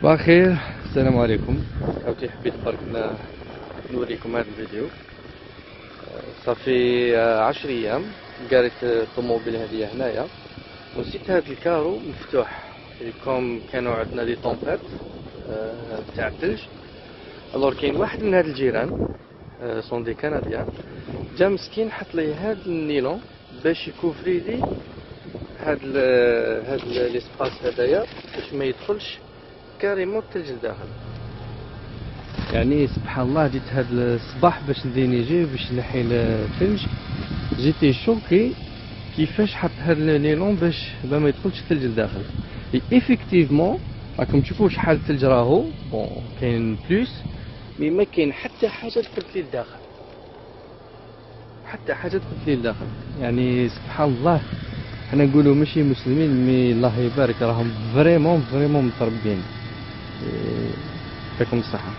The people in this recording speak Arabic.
صباح الخير. السلام عليكم. عاوتاني حبيت برك نوريكم هذا الفيديو. صافي عشر أيام قريت الطوموبيل هذه هنايا. ونسيت هذا الكارو مفتوح. comme كانوا عندنا les tombées تاع الثلج. alors كاين واحد من هاد الجيران sont des Canadiens جا مسكين حط لي هاد النيلون باش يكوفري لي هاد هاد l'espace هدايا باش ما يدخلش carrément الثلج لداخل. يعني سبحان الله جيت هاد الصباح باش ندينيجي باش نحي الثلج جيتي choqué كيفاش حط هاد النيلون باش ما يدخلش الثلج لداخل. effectivement راكم تشوفوا شحال الثلج راهو. bon كاين plus mais ما كاين حتى حاجة دخلت لي لداخل. حتى حاجة دخلت لي لداخل. يعني سبحان الله حنا نقولوا ماشي مسلمين mais الله يبارك راهم vraiment vraiment متربين يعطيكم الصحه